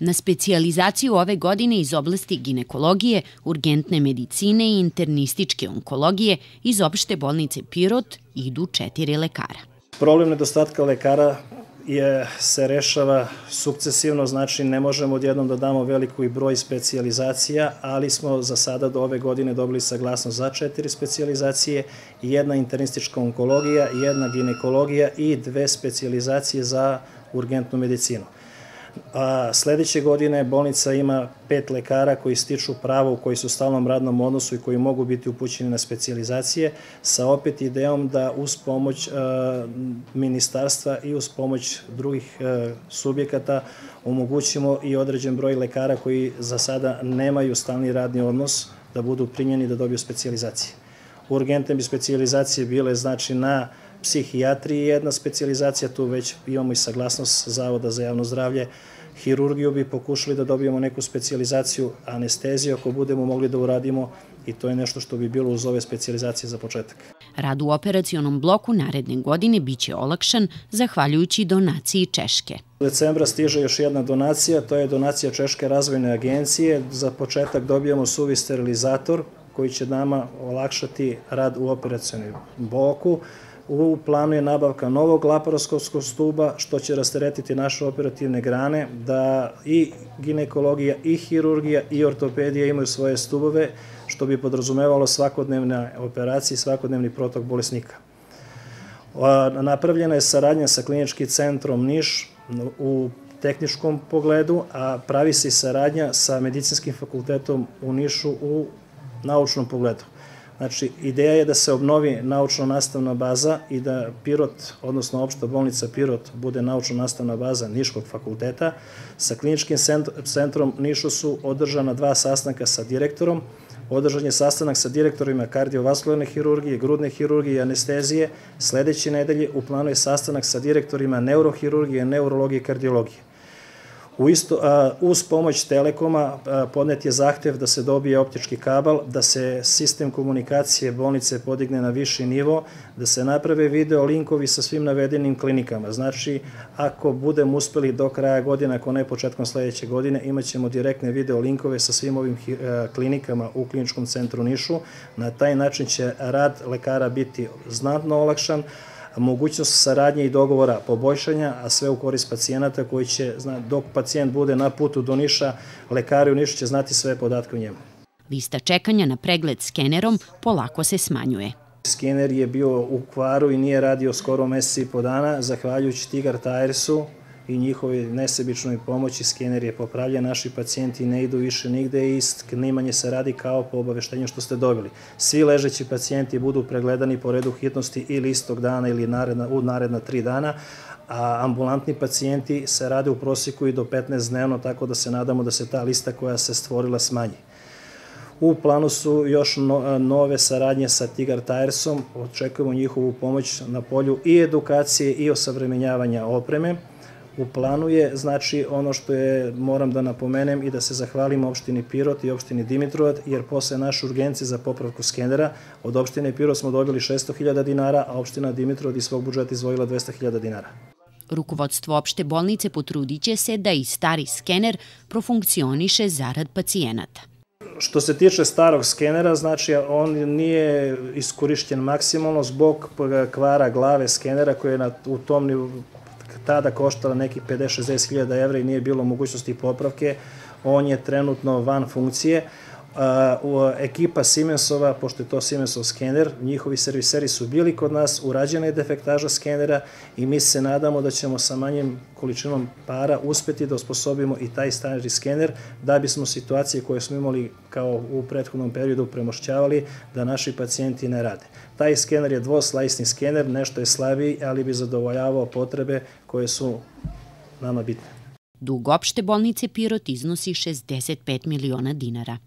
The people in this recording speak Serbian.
Na specijalizaciju ove godine iz oblasti ginekologije, urgentne medicine i internističke onkologije iz opšte bolnice Pirot idu četiri lekara. Problem nedostatka lekara je, se rešava sukcesivno, znači ne možemo odjednom da damo veliku i broj specializacija, ali smo za sada do ove godine dobili saglasnost za četiri specializacije, jedna internistička onkologija, jedna ginekologija i dve specializacije za urgentnu medicinu. A, sledeće godine bolnica ima pet lekara koji stiču pravo, koji su u stalnom radnom odnosu i koji mogu biti upućeni na specializacije, sa opet idejom da uz pomoć ministarstva i uz pomoć drugih a, subjekata omogućimo i određen broj lekara koji za sada nemaju stalni radni odnos da budu primjeni da dobiju specializacije. Urgentne bi specializacije bile znači na psihijatriji jedna specializacija, tu već imamo i saglasnost Zavoda za javno zdravlje, hirurgiju bi pokušali da dobijemo neku specializaciju, anesteziju ako budemo mogli da uradimo i to je nešto što bi bilo uz ove specializacije za početak. Rad u operacionom bloku naredne godine biće olakšan zahvaljujući donaciji Češke. U decembra stiže još jedna donacija, to je donacija Češke razvojne agencije. Za početak dobijamo suvi sterilizator koji će nama olakšati rad u operacionom bloku. U planu je nabavka novog laparoskopskog stuba, što će rasteretiti naše operativne grane, da i ginekologija, i hirurgija, i ortopedija imaju svoje stubove, što bi podrazumevalo svakodnevne operacije i svakodnevni protok bolesnika. Napravljena je saradnja sa kliničkim centrom Niš u tehničkom pogledu, a pravi se i saradnja sa medicinskim fakultetom u Nišu u naučnom pogledu. Znači, ideja je da se obnovi naučno-nastavna baza i da Pirot, odnosno opšta bolnica Pirot, bude naučno-nastavna baza Niškog fakulteta. Sa kliničkim centrom Nišu su održana dva sastanka sa direktorom, Održan je sastanak sa direktorima kardiovaskularne hirurgije, grudne hirurgije i anestezije. Sledeće nedelje u planu je sastanak sa direktorima neurohirurgije, neurologije i kardiologije. U isto, uz pomoć Telekoma a, podnet je zahtev da se dobije optički kabal, da se sistem komunikacije bolnice podigne na viši nivo, da se naprave video linkovi sa svim navedenim klinikama. Znači, ako budemo uspeli do kraja godine, ako ne početkom sledeće godine, imaćemo direktne video linkove sa svim ovim klinikama u kliničkom centru Nišu. Na taj način će rad lekara biti znatno olakšan, mogućnost saradnje i dogovora poboljšanja, a sve u korist pacijenata koji će, dok pacijent bude na putu do Niša, lekari u Nišu će znati sve podatke o njemu. Lista čekanja na pregled skenerom polako se smanjuje. Skener je bio u kvaru i nije radio skoro meseci i po dana, zahvaljujući Tigar Tiresu, i njihovi nesebičnoj pomoći skener je popravljen, naši pacijenti ne idu više nigde i snimanje se radi kao po obaveštenju što ste dobili. Svi ležeći pacijenti budu pregledani po redu hitnosti ili istog dana ili naredna, u naredna tri dana, a ambulantni pacijenti se rade u prosjeku i do 15 dnevno, tako da se nadamo da se ta lista koja se stvorila smanji. U planu su još nove saradnje sa Tigar Tiresom, očekujemo njihovu pomoć na polju i edukacije i osavremenjavanja opreme. U planu je, znači, ono što je, moram da napomenem i da se zahvalim opštini Pirot i opštini Dimitrovat, jer posle naše urgencije za popravku skenera, od opštine Pirot smo dobili 600.000 dinara, a opština Dimitrovat iz svog budžeta izvojila 200.000 dinara. Rukovodstvo opšte bolnice potrudit će se da i stari skener profunkcioniše zarad pacijenata. Što se tiče starog skenera, znači on nije iskorišćen maksimalno zbog kvara glave skenera koji je na, u tom tada koštala nekih 50-60 hiljada evra i nije bilo mogućnosti popravke, on je trenutno van funkcije. Uh, ekipa Siemensova, pošto je to Siemensov skener, njihovi serviseri su bili kod nas, urađena je defektaža skenera i mi se nadamo da ćemo sa manjim količinom para uspeti da osposobimo i taj stari skener, da bismo situacije koje smo imali kao u prethodnom periodu premošćavali, da naši pacijenti ne rade. Taj skener je dvoslajsni skener, nešto je slabiji, ali bi zadovoljavao potrebe koje su nama bitne. Dug opšte bolnice Pirot iznosi 65 miliona dinara.